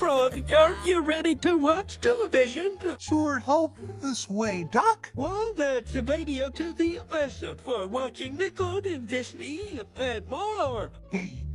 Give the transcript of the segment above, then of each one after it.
Frog, are you ready to watch television? Sure hope this way, Duck. Well, that's a video to the lesson for watching Nickelodeon, Disney, and more.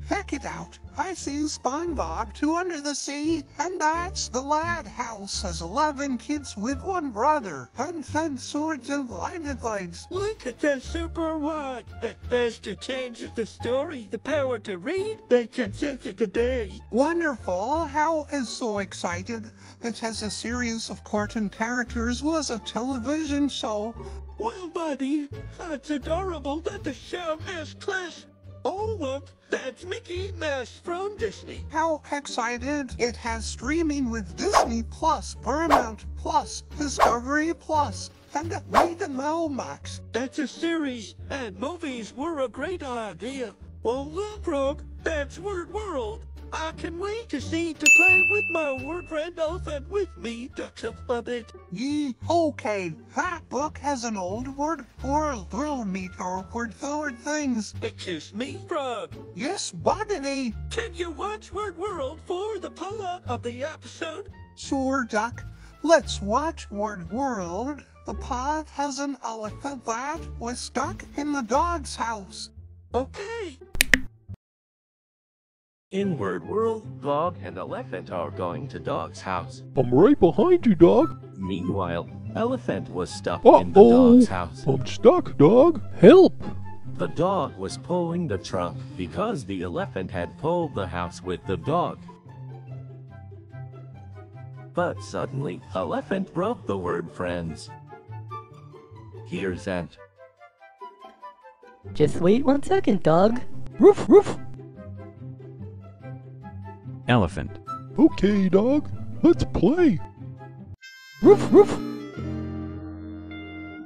Hey, check it out. I see SpongeBob, Two Under the Sea, and that's the Loud House has 11 kids with one brother, and ten swords and blinded lights. Look at that super watch. That faster changes the story, the power to read, they can sense it today. Wonderful. Hal is so excited. It has a series of cartoon characters was a television show. Well, buddy, it's adorable that the show has class. Oh, look, that's Mickey Mouse from Disney. How excited! It has streaming with Disney Plus, Paramount Plus, Discovery Plus, and Mega Max. That's a series, and movies were a great idea. Well, look, Frog, that's Word World. I can wait to see to play with my word friend Elephant with me, of Puppet. Yee, okay, that book has an old word for little meat or word forward things. Excuse me, Frog. Yes, buddy. Can you watch Word World for the plot of the episode? Sure, Duck. Let's watch Word World. The pod has an elephant that was stuck in the dog's house. Okay. In Word World, Dog and Elephant are going to Dog's house. I'm right behind you, dog. Meanwhile, Elephant was stuck Uh in the oh. dog's house. I'm stuck, dog. Help! The dog was pulling the trunk because the elephant had pulled the house with the dog. But suddenly, Elephant broke the word friends. Here's Ant. Just wait one second, dog. Roof, roof. Elephant. Okay, dog. Let's play. Roof, roof.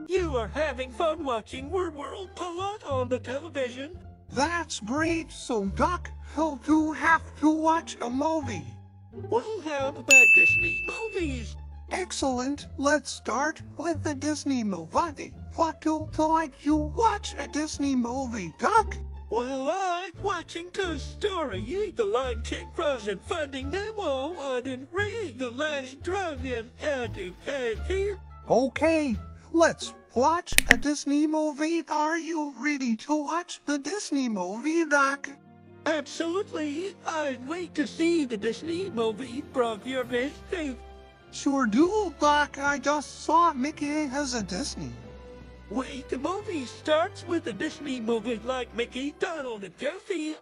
You are having fun watching Word World plot on the television. That's great. So, Duck, you do have to watch a movie. Well, how about Disney movies? Excellent. Let's start with the Disney movie. What do you like you watch a Disney movie, Duck? Well, I'm watching Toy Story, The Lion King, Frozen, Finding Nemo, Raya and The Last Dragon, How to Pet Here. Okay, let's watch a Disney movie. Are you ready to watch the Disney movie, Duck? Absolutely, I'd wait to see the Disney movie, from your best favorite. Sure do, Duck. I just saw Mickey has a Disney. Wait, the movie starts with a Disney movie like Mickey, Donald, and Goofy.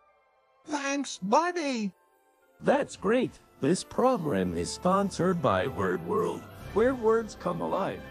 Thanks, buddy. That's great. This program is sponsored by Word World, where words come alive.